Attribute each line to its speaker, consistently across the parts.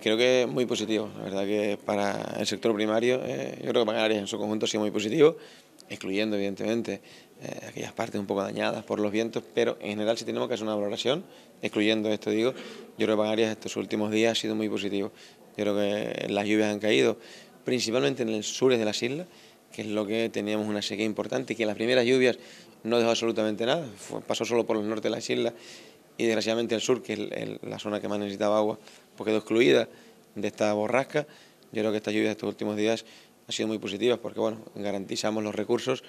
Speaker 1: Creo que es muy positivo, la verdad que para el sector primario, eh, yo creo que para Canarias en su conjunto ha sido muy positivo, excluyendo evidentemente eh, aquellas partes un poco dañadas por los vientos, pero en general si tenemos que hacer una valoración, excluyendo esto digo, yo creo que para Canarias estos últimos días ha sido muy positivo. Yo creo que las lluvias han caído principalmente en el sur de las islas, que es lo que teníamos una sequía importante y que las primeras lluvias no dejó absolutamente nada, pasó solo por el norte de las islas y desgraciadamente el sur, que es la zona que más necesitaba agua, pues quedó excluida de esta borrasca. Yo creo que estas lluvias de estos últimos días han sido muy positivas porque bueno, garantizamos los recursos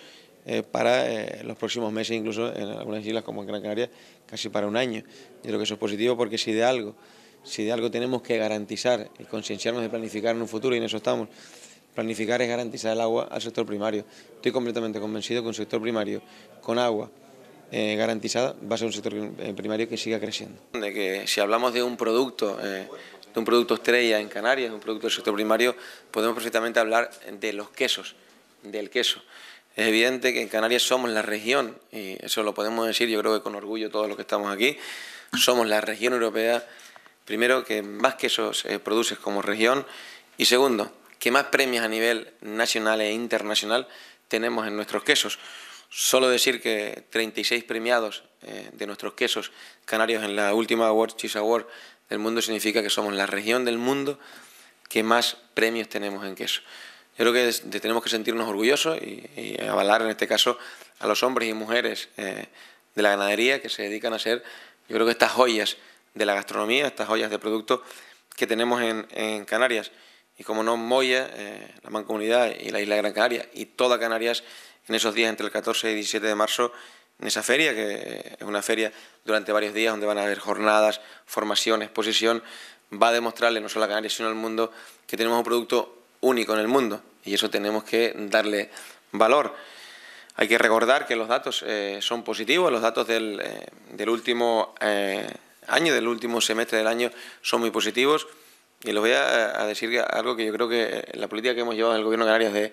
Speaker 1: eh, para eh, los próximos meses, incluso en algunas islas como en Gran Canaria, casi para un año. Yo creo que eso es positivo porque si de algo, si de algo tenemos que garantizar y concienciarnos de planificar en un futuro, y en eso estamos, planificar es garantizar el agua al sector primario. Estoy completamente convencido que un sector primario con agua eh, garantizada va a ser un sector eh, primario que siga creciendo. De que si hablamos de un producto, eh, de un producto estrella en Canarias, un producto del sector primario, podemos perfectamente hablar de los quesos, del queso. Es evidente que en Canarias somos la región, y eso lo podemos decir yo creo que con orgullo todos los que estamos aquí, somos la región europea, primero, que más quesos produce como región, y segundo, que más premios a nivel nacional e internacional tenemos en nuestros quesos. Solo decir que 36 premiados eh, de nuestros quesos canarios en la última World Cheese Award del mundo significa que somos la región del mundo que más premios tenemos en queso. Yo creo que tenemos que sentirnos orgullosos y, avalar en este caso a los hombres y mujeres eh, de la ganadería que se dedican a hacer, yo creo que estas joyas de la gastronomía, estas joyas de producto que tenemos en, Canarias. Y como no, Moya, eh, la Mancomunidad y la Isla de Gran Canaria y toda Canarias en esos días entre el 14 y 17 de marzo en esa feria, que es una feria durante varios días donde van a haber jornadas, formación, exposición, va a demostrarle no solo a Canarias sino al mundo que tenemos un producto único en el mundo. Y eso tenemos que darle valor. Hay que recordar que los datos eh, son positivos, los datos del, eh, último eh, año, del último semestre del año son muy positivos y les voy a, decir algo que yo creo que la política que hemos llevado en el Gobierno de Canarias de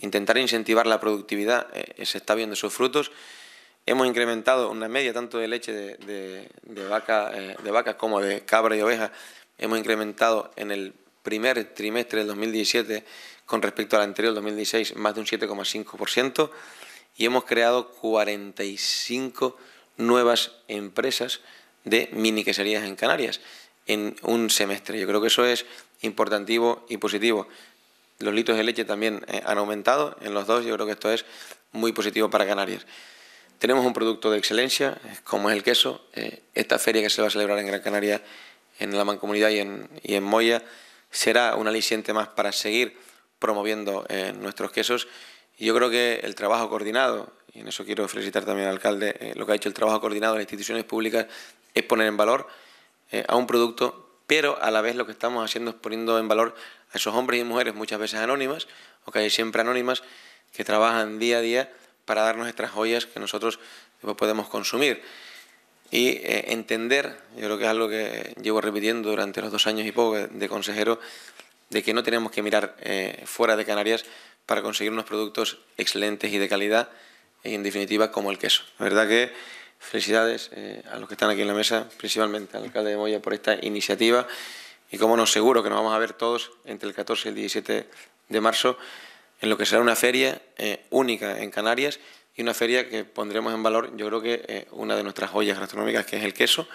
Speaker 1: intentar incentivar la productividad, eh, se está viendo sus frutos. Hemos incrementado una media tanto de leche de, de, vaca, eh, de vacas como de cabra y oveja. Hemos incrementado en el primer trimestre del 2017 con respecto al anterior, 2016, más de un 7,5% y hemos creado 45 nuevas empresas de mini queserías en Canarias en un semestre. Yo creo que eso es importantivo y positivo. Los litros de leche también eh, han aumentado en los dos. Yo creo que esto es muy positivo para Canarias. Tenemos un producto de excelencia, como es el queso. Eh, esta feria que se va a celebrar en Gran Canaria, en la Mancomunidad y en, y en Moya, será un aliciente más para seguir promoviendo eh, nuestros quesos. Y yo creo que el trabajo coordinado, y en eso quiero felicitar también al alcalde, lo que ha hecho el trabajo coordinado de las instituciones públicas es poner en valor a un producto pero a la vez lo que estamos haciendo es poniendo en valor a esos hombres y mujeres muchas veces anónimas, o hay siempre anónimas, que trabajan día a día para darnos estas joyas que nosotros podemos consumir. Y eh, entender, yo creo que es algo que llevo repitiendo durante los dos años y poco de consejero, de que no tenemos que mirar eh, fuera de Canarias para conseguir unos productos excelentes y de calidad, y en definitiva como el queso. La verdad que Felicidades eh, a los que están aquí en la mesa, principalmente al alcalde de Moya por esta iniciativa. Y como nos seguro que nos vamos a ver todos entre el 14 y el 17 de marzo en lo que será una feria eh, única en Canarias y una feria que pondremos en valor, yo creo que eh, una de nuestras joyas gastronómicas, que es el queso,